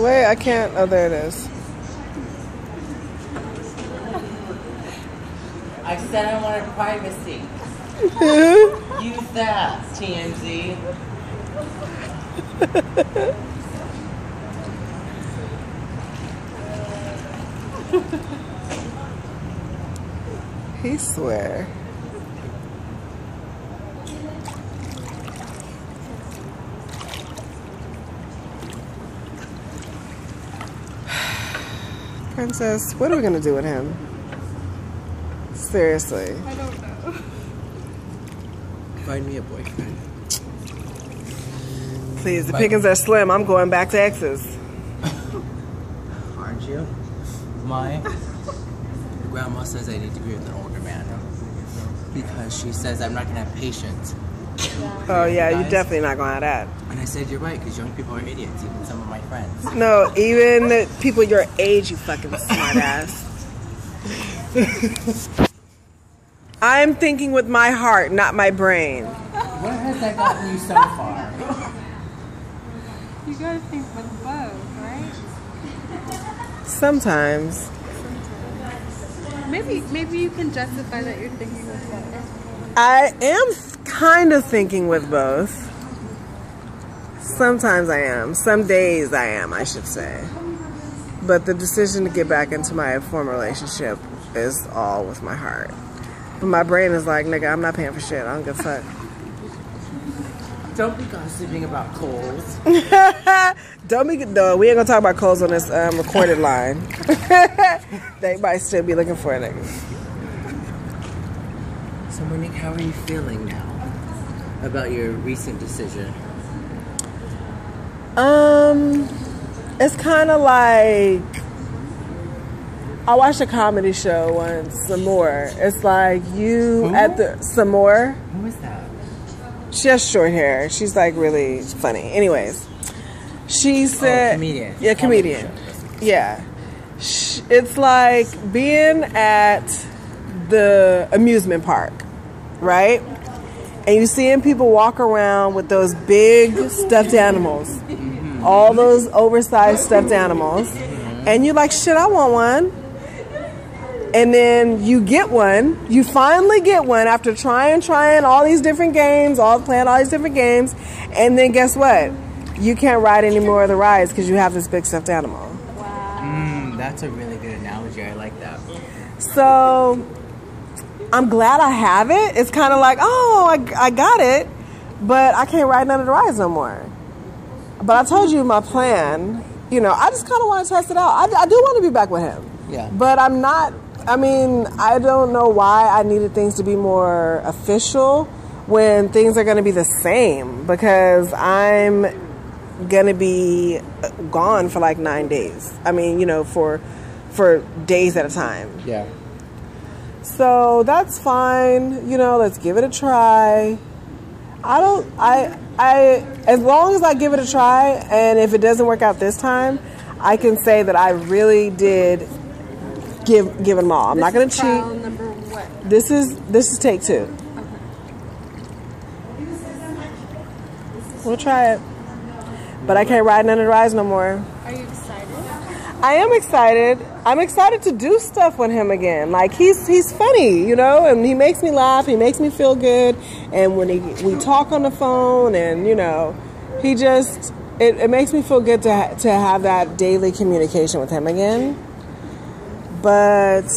Wait, I can't. Oh, there it is. I said I wanted privacy. Use that, TMZ. he swear. Princess, what are we gonna do with him? Seriously. I don't know. Find me a boyfriend. Please, the pickings are slim. I'm going back to exes. Aren't you? My grandma says I need to be with an older man. Because she says I'm not gonna have patience. Oh yeah, you're definitely not gonna have that. And I said, You're right, because young people are idiots, even some of my friends. No, even people your age, you fucking smart ass. I'm thinking with my heart, not my brain. What has that gotten you so far? You gotta think with both, right? Sometimes. Maybe maybe you can justify that you're thinking with both. I am kind of thinking with both. Sometimes I am. Some days I am, I should say. But the decision to get back into my former relationship is all with my heart. But my brain is like, nigga, I'm not paying for shit. I don't give a fuck. Don't be gossiping about Coles. Don't be no. We ain't gonna talk about Coles on this um, recorded line. they might still be looking for a nigga. So, Monique, how are you feeling now about your recent decision? Um, it's kind of like I watched a comedy show once. Some more. It's like you Who? at the some more. Who is that? She has short hair. She's like really funny. Anyways, she said, comedian. Yeah, Comedy comedian. Yeah, it's like being at the amusement park, right? And you seeing people walk around with those big stuffed animals, all those oversized stuffed animals, and you're like, shit, I want one. And then you get one. You finally get one after trying, trying all these different games, all playing all these different games, and then guess what? You can't ride any more of the rides because you have this big stuffed animal. Mm, that's a really good analogy. I like that. So I'm glad I have it. It's kind of like, oh, I, I got it, but I can't ride none of the rides no more. But I told you my plan. You know, I just kind of want to test it out. I, I do want to be back with him. Yeah. But I'm not. I mean, I don't know why I needed things to be more official when things are going to be the same because I'm going to be uh, gone for like nine days. I mean, you know, for for days at a time. Yeah. So that's fine. You know, let's give it a try. I don't. I. I. As long as I give it a try, and if it doesn't work out this time, I can say that I really did give give them all. I'm not gonna This trial cheat. number what? This is this is take two. We'll try it, but I can't ride none of the rides no more. Are you excited? I am excited. I'm excited to do stuff with him again. Like he's he's funny, you know, and he makes me laugh. He makes me feel good. And when he we talk on the phone, and you know, he just it, it makes me feel good to ha- to have that daily communication with him again. But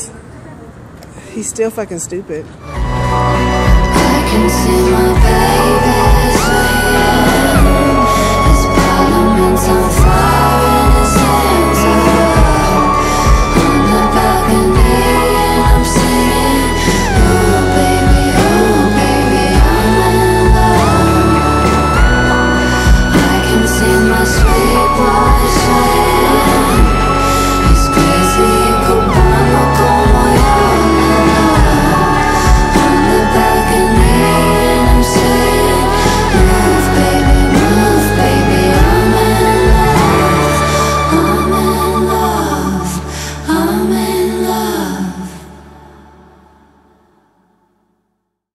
he's still fucking stupid. I